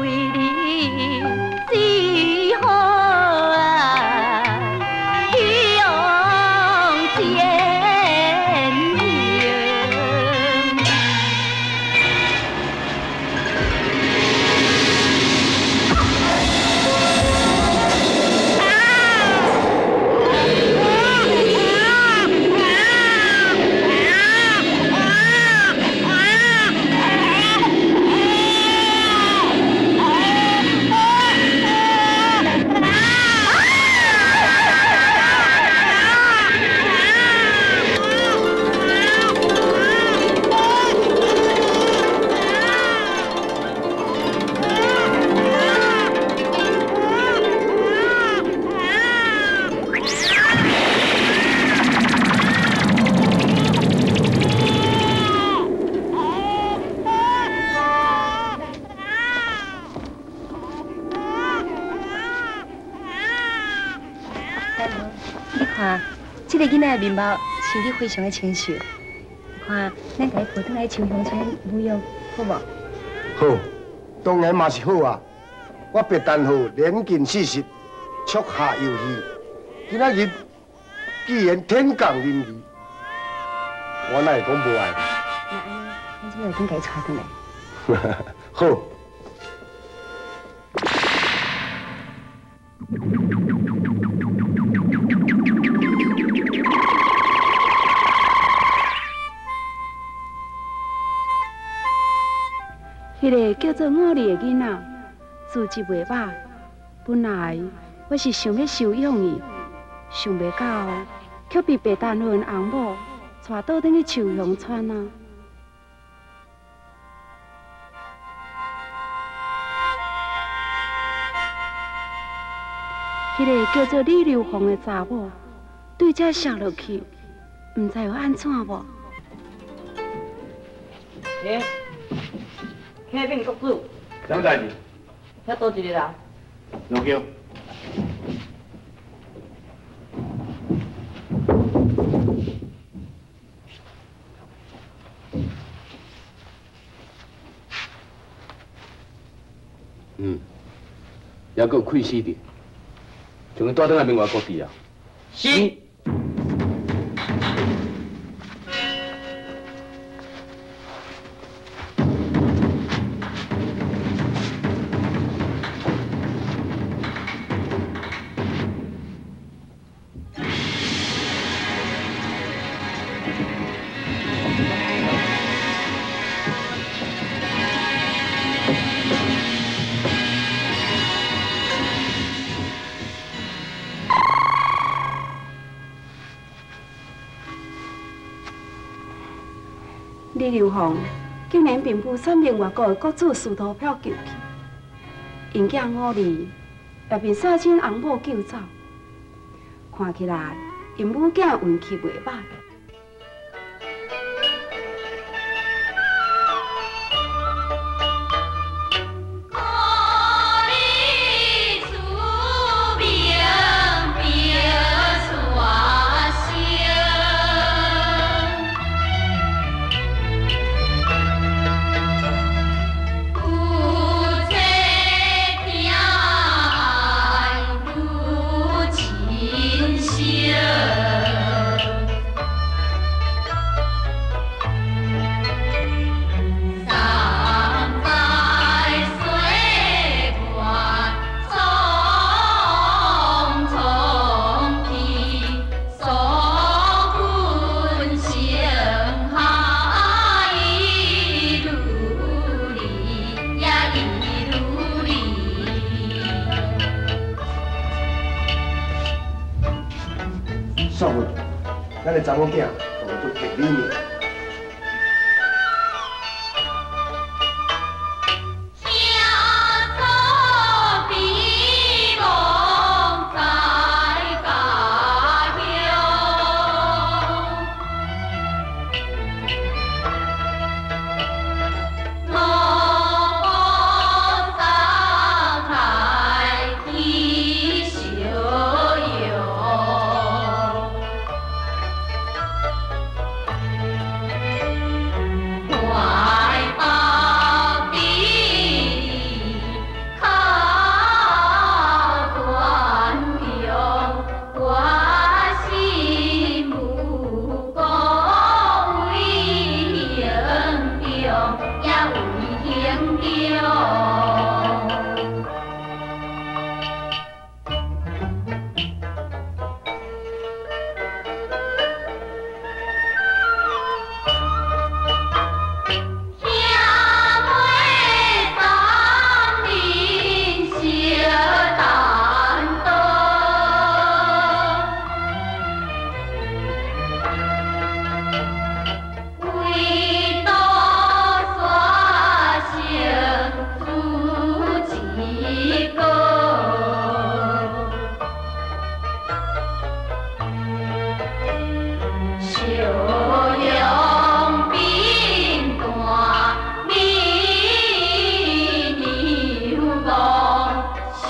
为你最好。面貌心里非常的清秀，看咱家抱倒来秋香村舞用好无？好，当然嘛是好啊！我别但好，年近四十，促下有戏。今仔日既然天降人意，我哪会讲无爱？那安尼，你要紧给带回来。好。迄个叫做五二的囡仔，资质袂歹。本来我是想要收养伊，想袂到却被白丹云翁某带倒转去树乡村啊！迄个叫做李流凤的查某，对这摔落去，唔知有安怎无？启禀国主，什么代志？遐多一个人。龙叫。嗯，还阁有亏死的，像伊带倒来闽外国去啊？是。流凤竟然并不三名外国的国主私逃票救去，因囝五里也被杀亲翁某救走，看起来因母囝运气袂歹。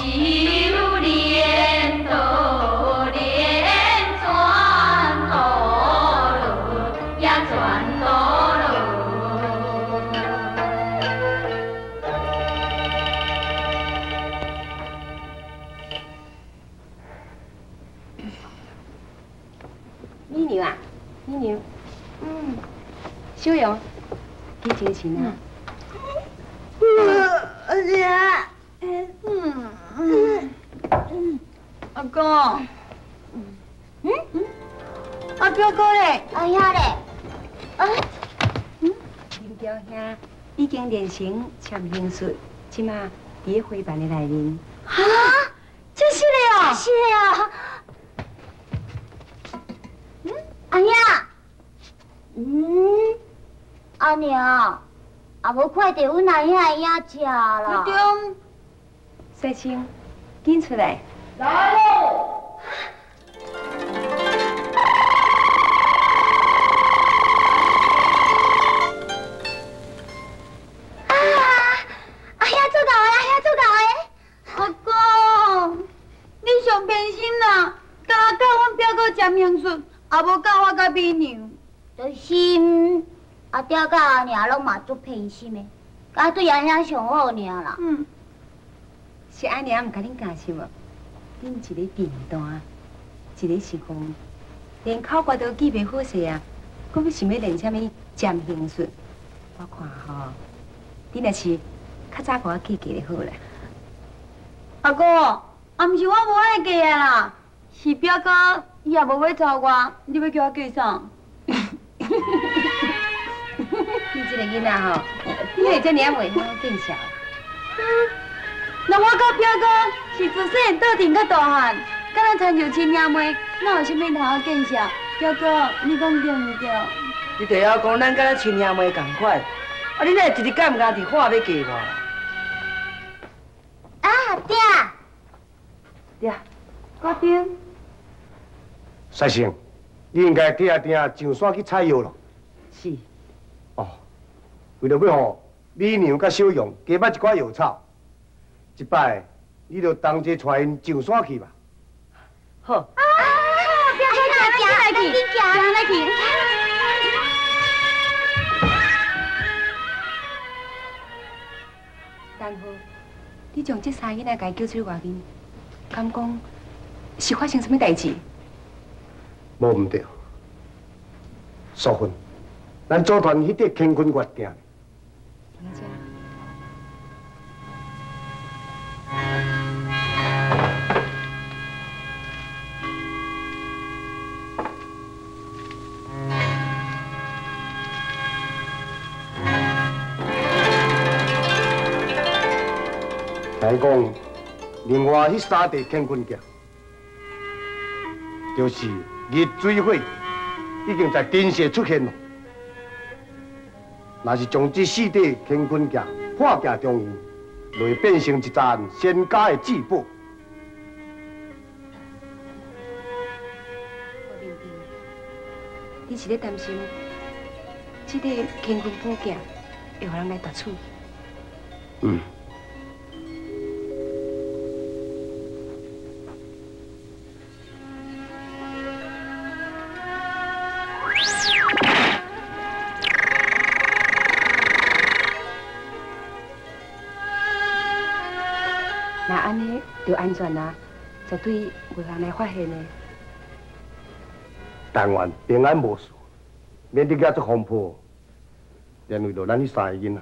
一路连到连转到路呀，转到路。啊，嗯，啊？公，嗯？嗯，阿表哥嘞，阿兄嘞，啊，林彪兄已经练成潜行术，即马伫个会办的内面。啊，这是嘞哦，是啊，嗯，阿兄，嗯，阿娘，啊无快点阮阿兄的影食啦。中，赛出来！啊，阿兄做到的，阿兄做到的。阿公，你上偏心啦，教教阮表哥占形术，也无教我甲美娘。就是阿爹甲阿娘拢嘛足偏心的，甲对阿兄上好尔啦。嗯，是安尼啊，毋甲恁教是无？恁一个订单，一个是讲，连口角都记袂好势啊，搁要想要练啥物占形术？我看吼，恁若是较早甲我记记就好啦。阿哥，啊毋是我无爱嫁啊啦，是表哥伊也无要找我，你要叫我嫁啥？你这个囡仔吼，你会遮尔啊袂晓见笑？那我甲表哥是自细到顶较大汉，敢若参像亲娘妹，哪有啥物通好见笑？表哥，你讲对毋对？你就要讲咱敢若亲兄妹共款，啊，你哪会一日干毋敢伫话要嫁我？啊，爹，爹，我爹，赛生，你应该定定上山去采药咯。是，哦，为了要互美娘甲小勇加买一寡药草，一摆你就同齐带因上山去吧。好，啊，行来去，行来去。然后，你将这三个囡仔家叫出外面，敢讲是发生什么代志？无毋对，淑芬，咱组团迄个乾坤月定，听讲另外迄三地乾坤镜，就是日水火已经在真实出现了。若是将这四地乾坤镜破镜重圆，就会变成一盏仙家的至宝。你是咧担心这个乾坤宝镜会互人来夺取？嗯。就安全啦，绝对袂人来发现的。但愿平安无事，免得惹出风波，连累到咱迄三个囡仔。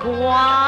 花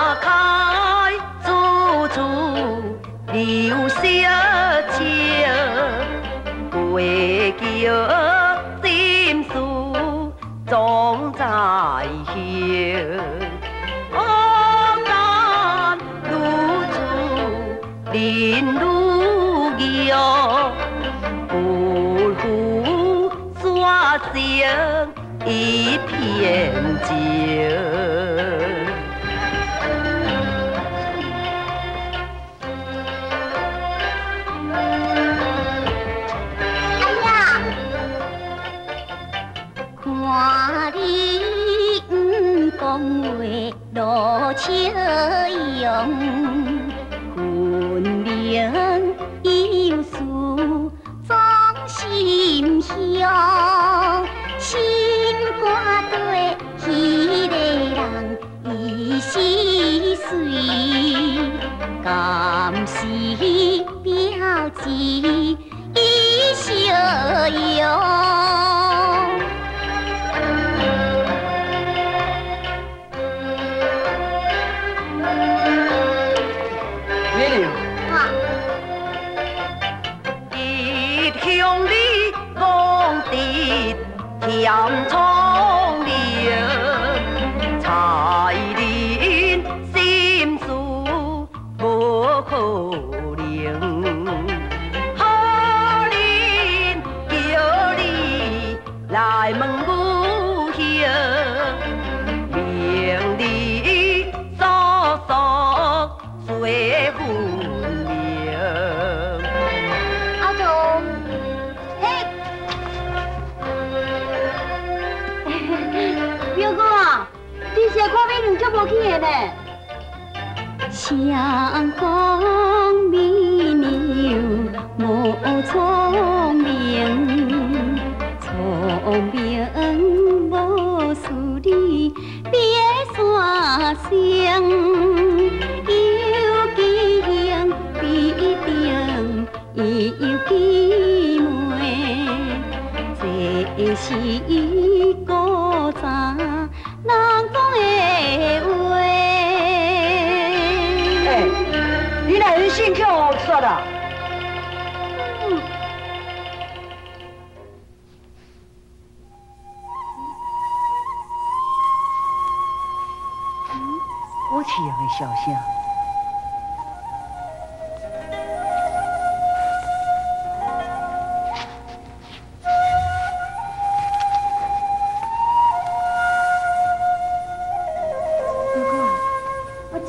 相公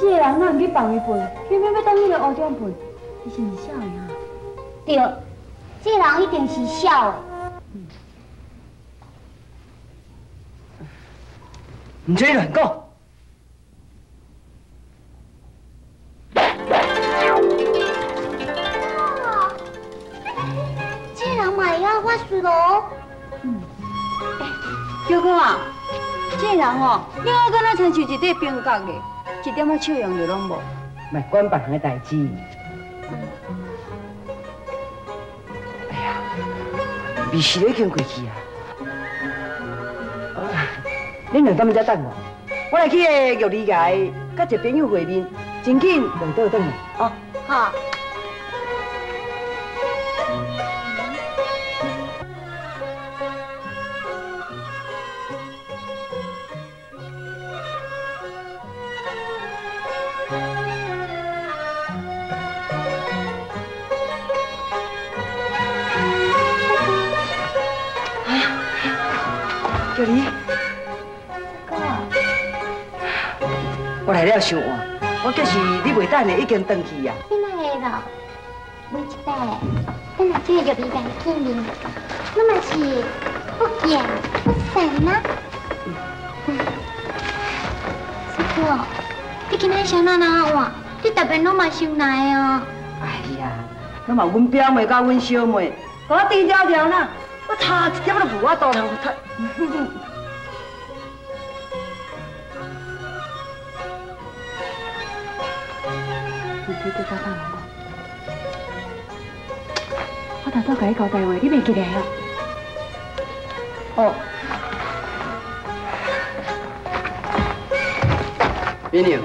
这个人哪唔去放伊陪，偏偏要等迄个乌中陪，你是唔是少的啊？对，这人一定是笑的。唔准乱讲。这人嘛会晓法术咯。表哥啊，这个人哦，你我敢若亲像一块冰角的，一点仔笑容就拢无。莫管别人的代志。哎呀，味是已经过去啊！啊恁两点才等我，我来去个玉里街，甲一朋友会面，真紧就倒转来。啊，好。来了伤晚，我计是你袂等的已经回去啊。你哪会咯？每一摆，咱若这个玉里街见面，我嘛是不见不散啦。师傅，你今仔想哪哪换？你特别拢嘛想来哦。哎呀，那嘛阮表妹甲阮小妹，甲我低调调啦，我差一点都无法度通我。我头早甲你交代话，你袂记得啊？哦。美 女，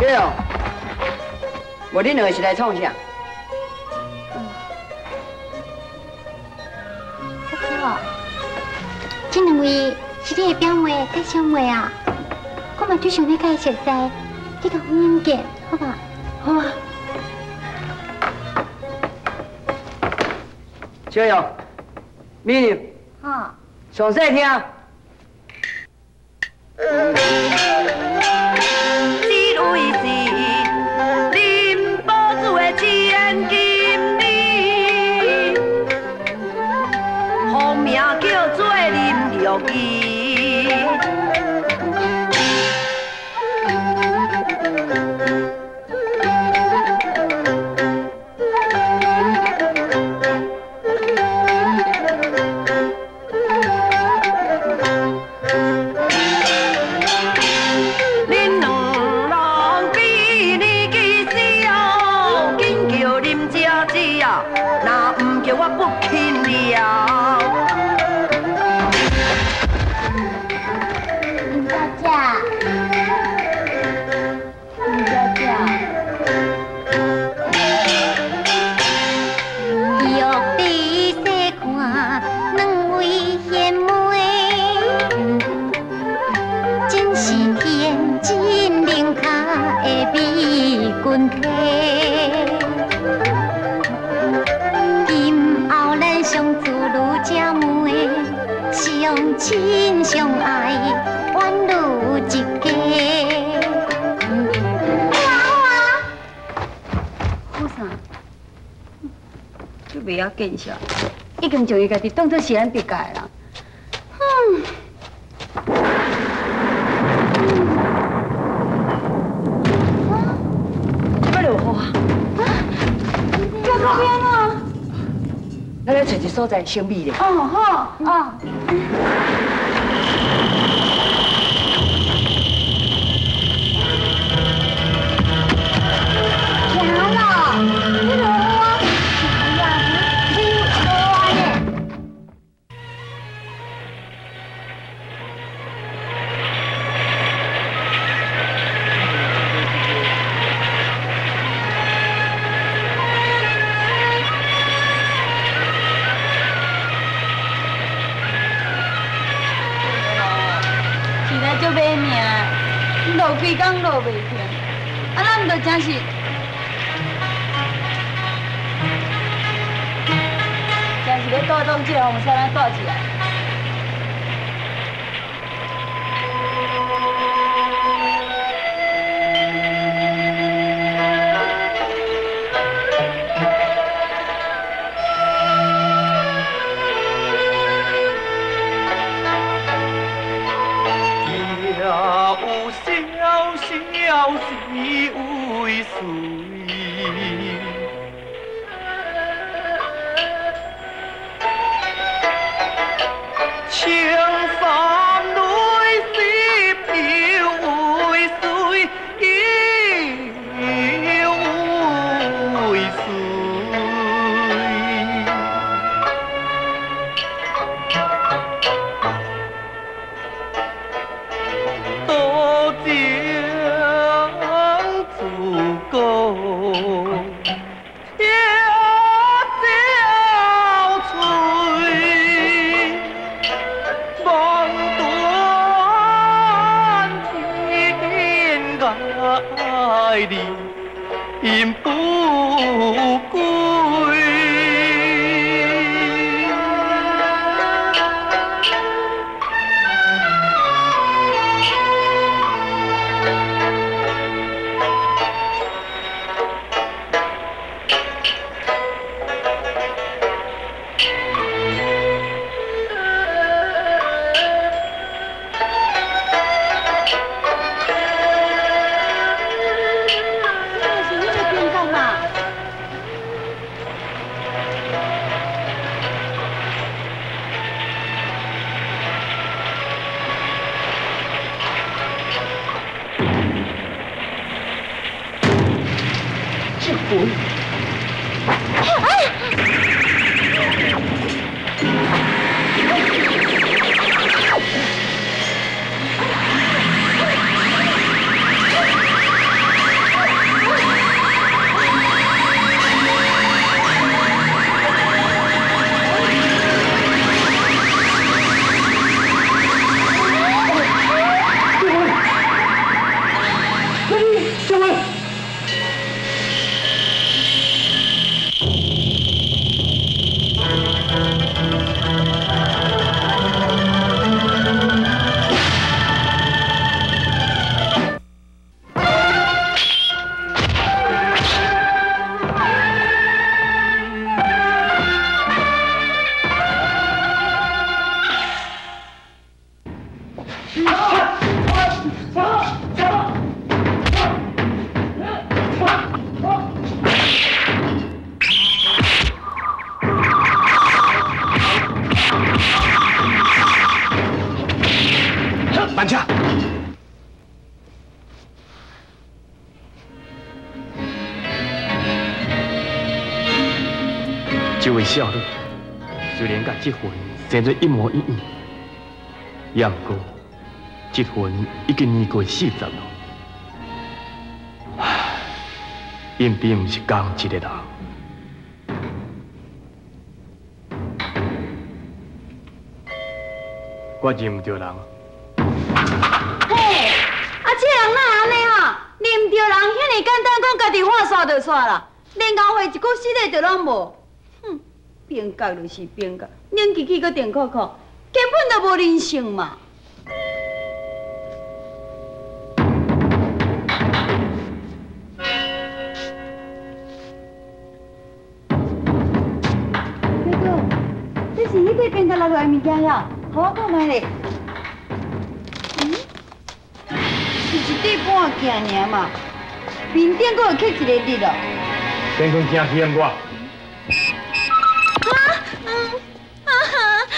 对哦，无恁两个是来创啥？这两位是你的表妹甲小妹啊，我嘛最想要甲伊熟悉，你甲婚姻结，好吧？好啊。小勇，美女，好。详细听。这位是林宝珠的千金女，风名叫做林六义。就袂晓见笑，已经将伊家己当作是咱别家的人。嗯。要落雨啊！要到边啊？咱来找一所在休息咧。哦好哦。袂停，啊，咱毋着真是，真是要带动这个风扇来带起来。爱你便不归。虽然甲这婚生做一模一样，也毋过这婚已经年过四十了，因并不是同一个人。我认唔着人，嘿，啊，这人哪安尼吼？认唔着人，遐尔简单，讲家己话煞就煞啦，连交会一句实个就拢无。哼，变角就是变角，恁自己搁电扣扣，根本就无人性嘛！哥哥，这是迄块边角落来的物件呀，互我看卖咧。嗯，是一块半件尔嘛，面顶阁有刻一个字哦。天空惊天我。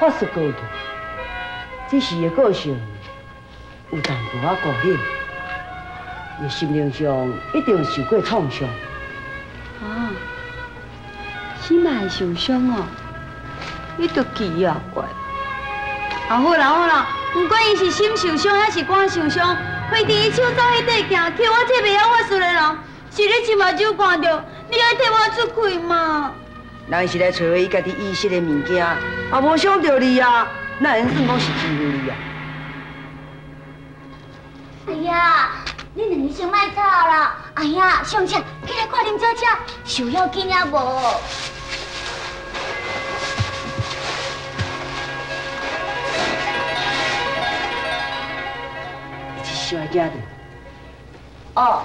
法术高强，只是伊个性有淡薄仔高冷，伊心灵上一定受过创伤。啊，心脉受伤哦，你都奇啊怪。啊好啦好啦，不管伊是心受伤还是肝受伤，非伫伊手走迄块行，叫我这袂晓法术的人。是你亲目睭看到，你爱替我出气嘛？人是来找伊家己遗失的物件，也无想到你啊，那人算讲是欺负你啊？哎呀，你两日先卖吵啦！哎呀，上车，起来看恁小姐，受要紧啊无？是小家的。哦。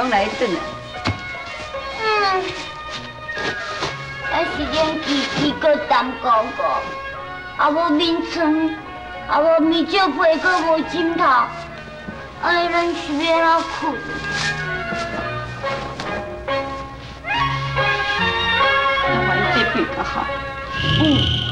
用来等。嗯，还是连机器搁淡高高，啊无面床，啊无面罩被，搁无枕头。哎，咱是要哪困？那玩这比较好。嗯。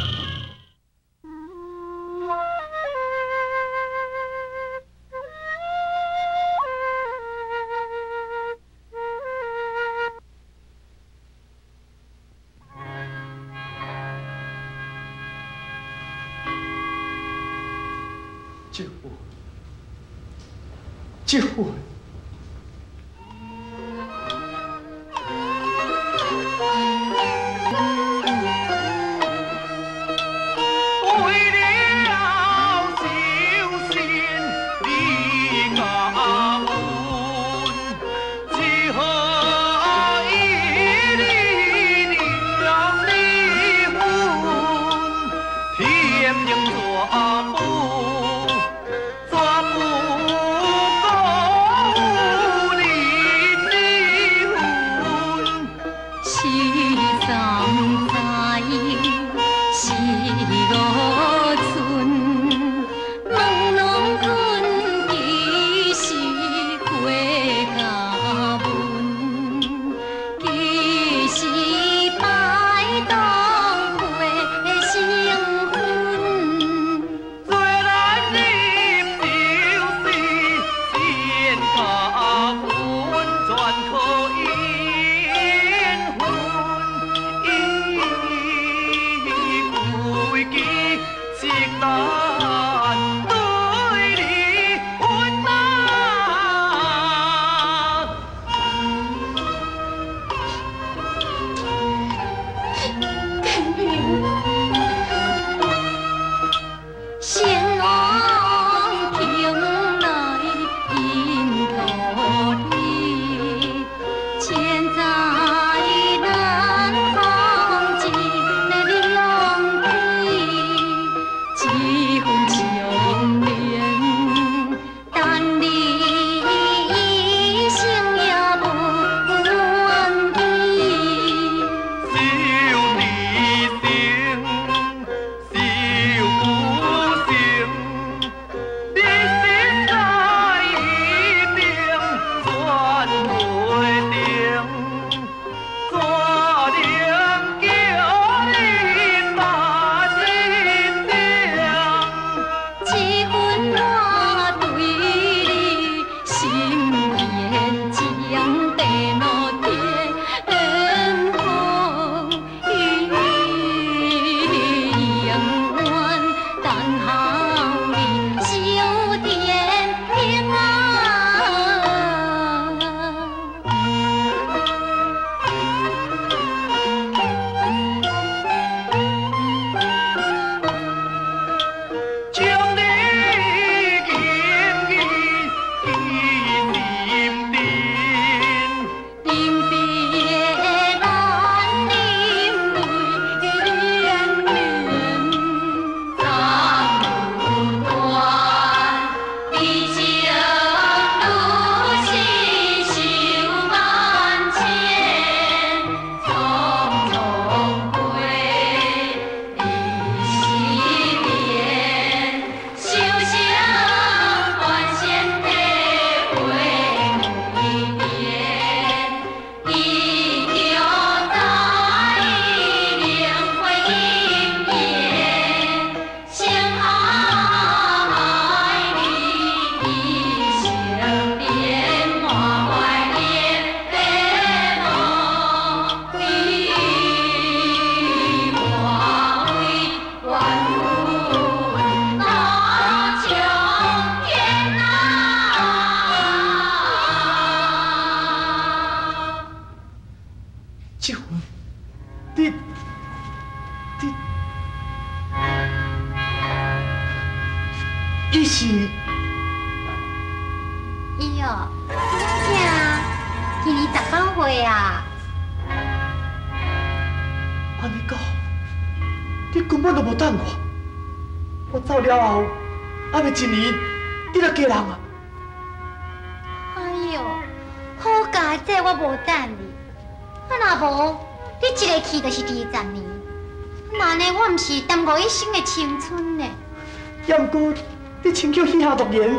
哥，你亲口许下诺言，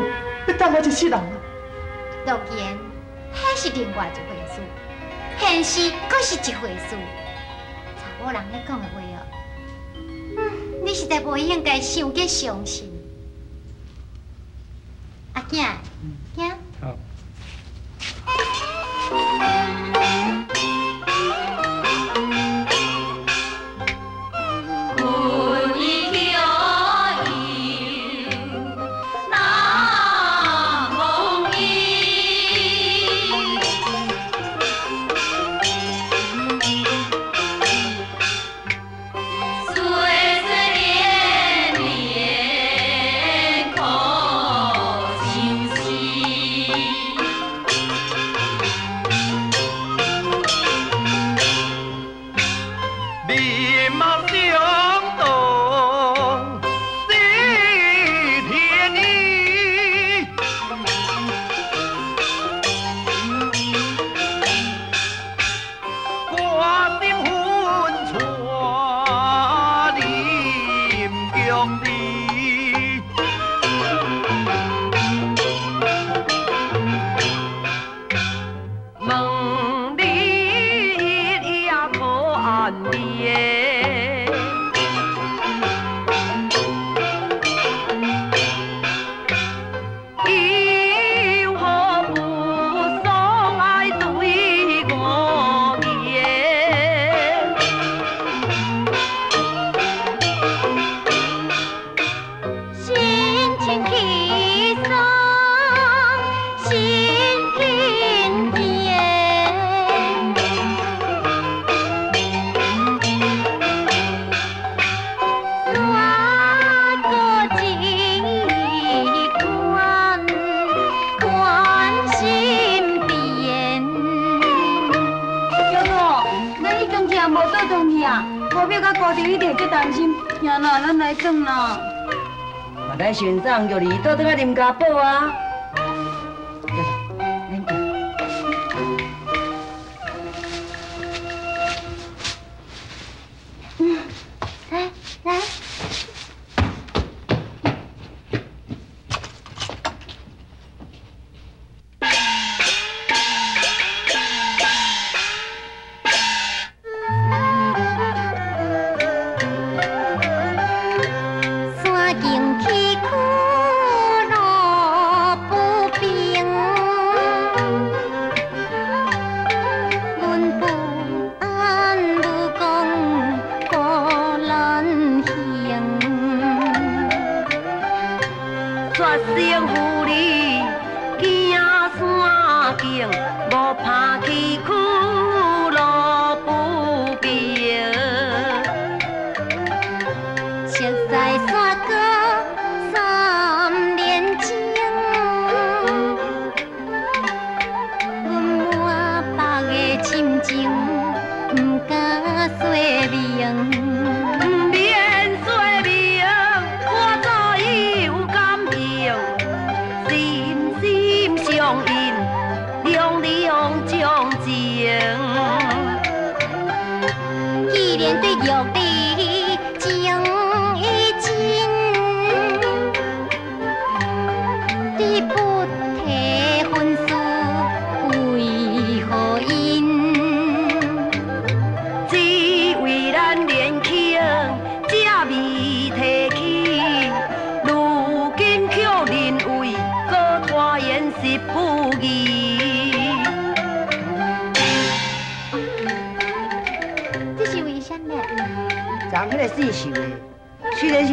要等我一世人啊。诺言，那是另外一回事，现实可是一回事。查某人咧讲的话哦，你实在无应该想过相信阿囝。玄奘玉儿倒倒来林家堡啊！हरियं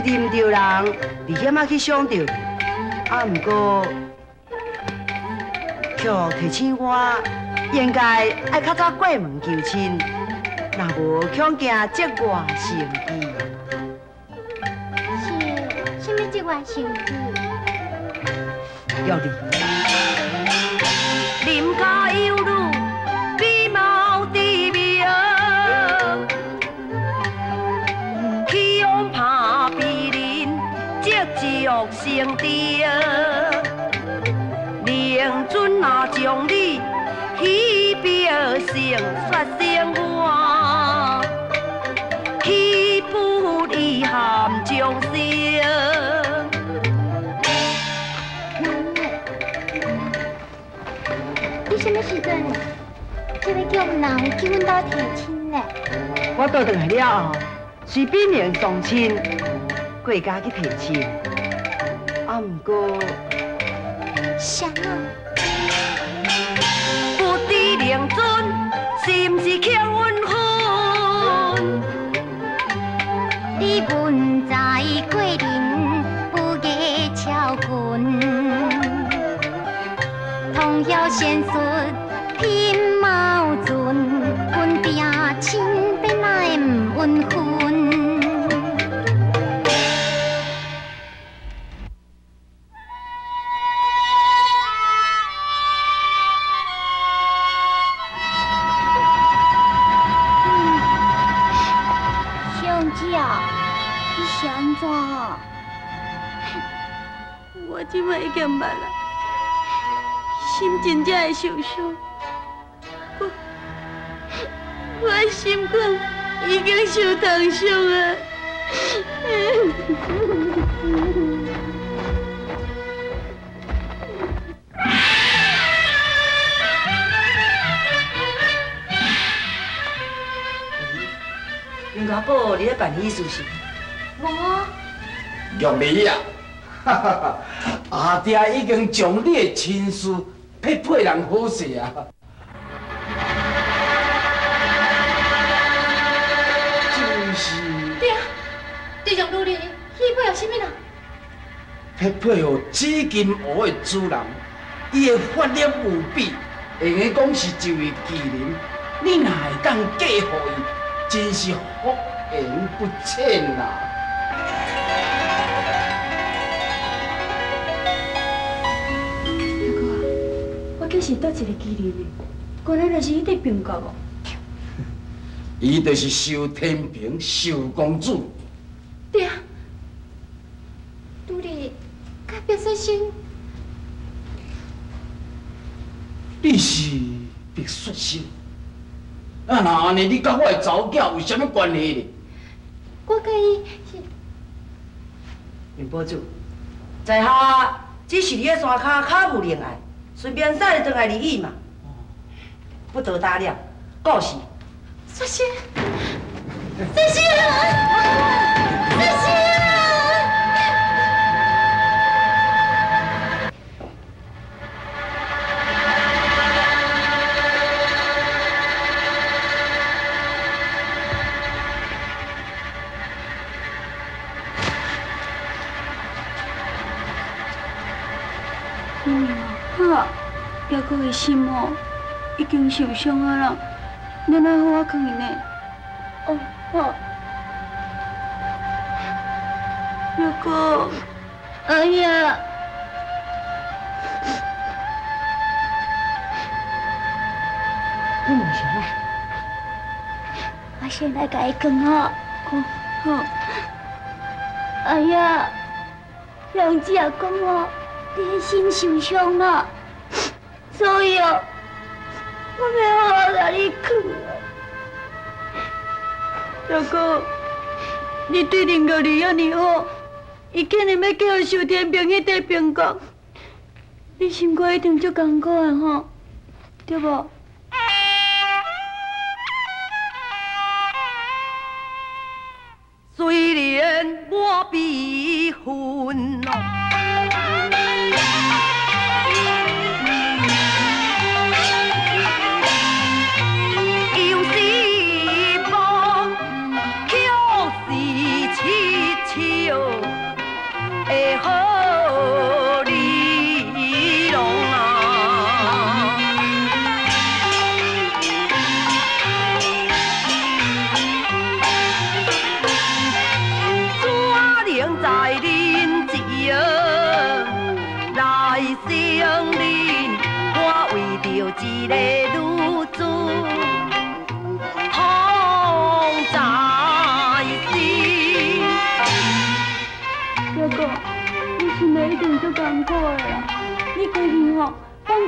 啉着人，而且嘛去想着，啊，毋过却提醒我应该爱较早过门求亲，若无恐惊节外生枝。是什么这外生枝？要你表成，说声我，岂不遗憾终生？你什么时阵？这个叫人去阮家提亲呢？我倒转来了后，随便连送亲，过家去提亲，啊，毋过啥啊？林家宝，你咧办喜事是？无，玉梅啊，哈哈哈！阿爹已经将你的亲事匹配人好势啊！就是对啊，对上努力，匹配合什么人？配配合紫金湖的主人，伊的法力无比，会用讲是一位奇人，你哪会当嫁予伊，真是福缘不浅啊！大哥啊，我这是倒一个机灵的，原来就是迄个病角哦。伊就是寿天平寿公主，对啊，拄哩甲白雪生，你是白雪生。啊，那安尼，你甲我的查某囝有啥物关系呢？我甲伊是林波主，在下只是你的山骹卡无恋爱，随便使你转来而已嘛。不得打了，告辞。雪生，雪生，表哥的心哦，已经受伤啊啦，咱来好我看伊呢。哦，好。表哥，哎呀，你梦想啊？我先来甲伊讲哦。好，好。哎呀，娘子也讲我你心受伤了，所以，我没好好甲你看。表哥，你对林国丽遐尼好，伊竟然要叫小天平迄块苹果，你心肝一定足艰苦的吼，对无？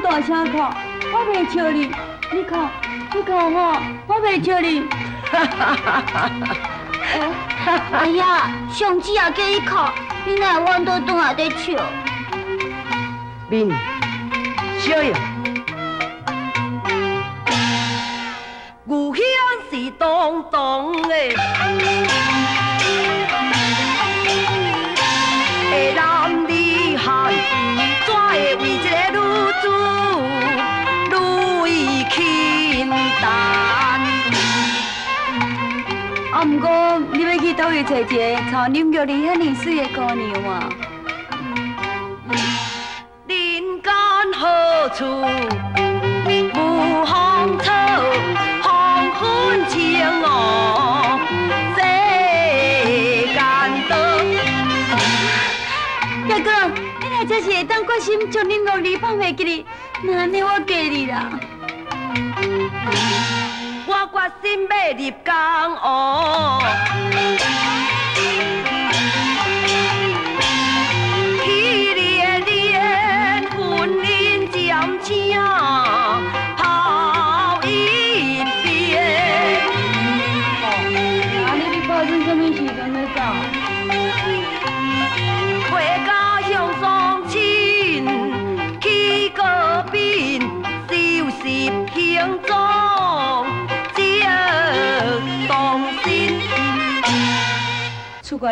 大声哭，我袂笑你。你哭，你哭吼，我袂笑你。哎呀，上次也叫你哭，你哪会弯倒转来在笑？敏，小样，是当当的，的男儿汉，怎会为一个女子累轻担？啊，毋过你要去倒去找一个像林玉丽遐尼水的姑娘啊？人间何处若真是会当决心将林玉丽放袂记哩，那安尼我嫁你啦。我决心要入江湖，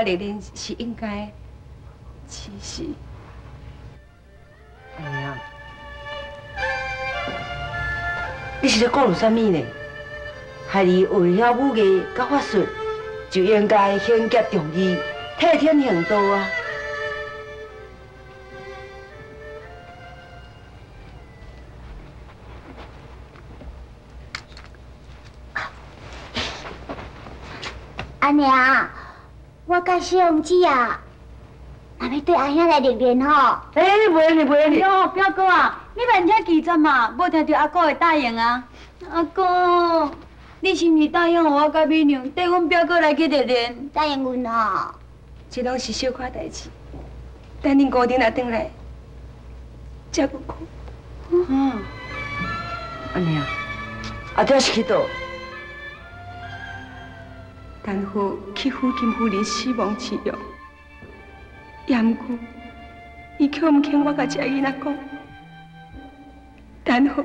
出国历练是应该，其实哎呀，你是咧讲什么呢？害你为晓武艺甲法术，就应该献结重义，替天行道啊！阿娘，我甲上姊啊，也要对阿兄来历练吼。哎，袂你袂你，哟，表哥啊，你万听记针嘛，无听到阿哥的答应啊。阿哥，你是毋是答应我甲美娘带阮表哥来去历练？答应阮哦。这拢是小可代志。等恁五点来转来，才有看。嗯，安尼啊，啊，这是去倒？然后去附近夫人死亡治疗，也毋过，伊却毋肯我甲这囡仔讲。丹后，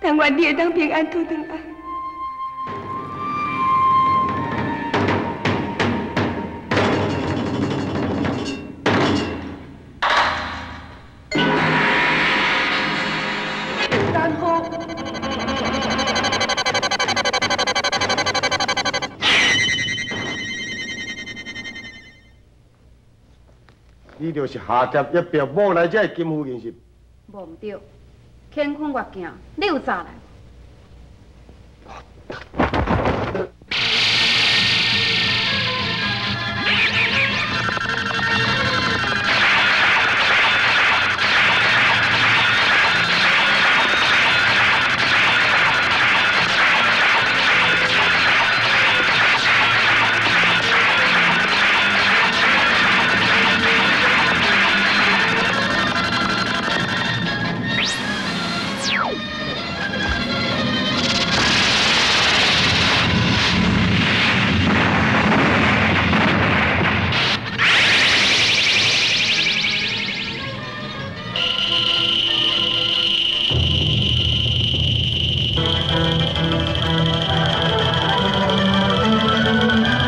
但愿你会当平安倒转来。就是下接一表某来才会金夫人是？无唔对，乾坤越镜，你有早来。